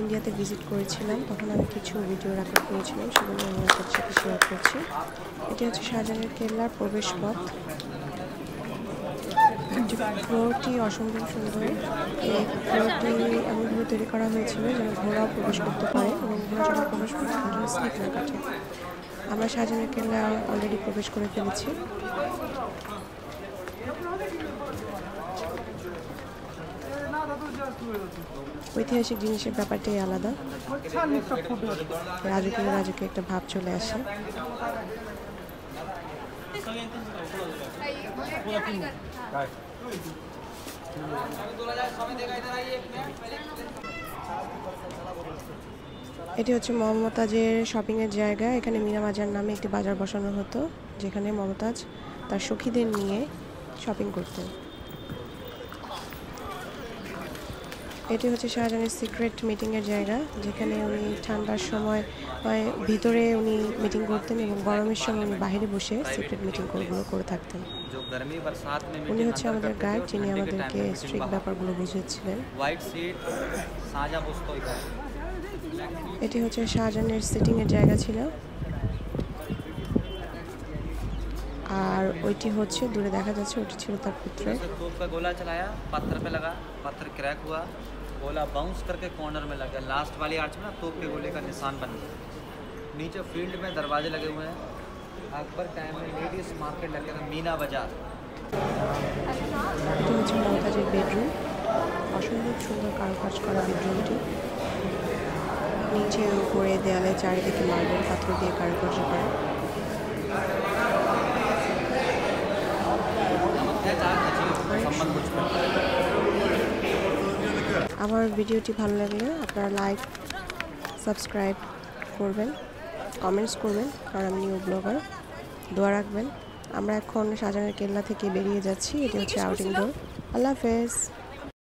ইন্ডিয়াতে ভিজিট করেছিলাম তখন আমি কিছু ভিডিও রেকর্ড করেছিলাম সেগুলো আমি আপনার সাথে শেয়ার করছি। এটি হচ্ছে শাহজাহানের কেল্লার প্রবেশ পথ ফ্লোরটি অসম্ভব সুন্দর। এই ফ্লোরটি এমনভাবে তৈরি করা হয়েছিল যেন ঘোড়াও প্রবেশ করতে পারে এবং ঘোড়া যখন প্রবেশ করতে স্লিপ না কাটে। আমরা শাহজাহানের কেল্লা অলরেডি প্রবেশ করে ফেলেছি। ঐতিহাসিক জিনিসের ব্যাপারটাই আলাদা। রাজকীয় রাজকীয় একটা ভাব চলে আসে। এটি হচ্ছে মমতাজের শপিংয়ের জায়গা। এখানে মিনা বাজার নামে একটি বাজার বসানো হতো, যেখানে মমতাজ তার সখীদের নিয়ে শপিং করতেন এটি হচ্ছে শাহজাহানের সিক্রেট মিটিংয়ের জায়গা, যেখানে উনি ঠান্ডার সময় ভিতরে উনি মিটিং করতেন এবং গরমের সময় উনি বাইরে বসে সিক্রেট মিটিংগুলো করে থাকতেন। উনি হচ্ছে আমাদের গাইড যিনি আমাদেরকে স্ট্রিক ব্যাপারগুলো বুঝেছিলেন এটি হচ্ছে শাহজাহানের সিটিংয়ের জায়গা ছিল আর ওইটি হচ্ছে দূরে দেখা যাচ্ছে ওটি ছিল তার পুত্রের से तोप का गोला चलाया पत्थर पे लगा पत्थर क्रैक हुआ गोला बाउंस करके कॉर्नर में लग गया लास्ट वाली आर्च में ना तोप के गोले का निशान बन गया नीचे फील्ड में दरवाजे लगे हुए हैं अकबर टाइम में लेडीज मार्केट लग गया था मीना बाजार এটি হচ্ছে মমতাজের বেডরুম অসম্ভব সুন্দর কারুকাজ করা বেডরুমটি নিচে উপরে দেয়ালে চারিদিকে মার্বেল পাথর দিয়ে কারুকার্য করে। আমার ভিডিওটি ভালো লাগলে আপনারা লাইক সাবস্ক্রাইব করবেন কমেন্টস করবেন, কারণ আমি নিউ ব্লগার। দোয়া রাখবেন। আমরা এখন সাজানের কেল্লা থেকে বেরিয়ে যাচ্ছি। এটি হচ্ছে আউটিং ডোর আল্লাহ হাফেজ।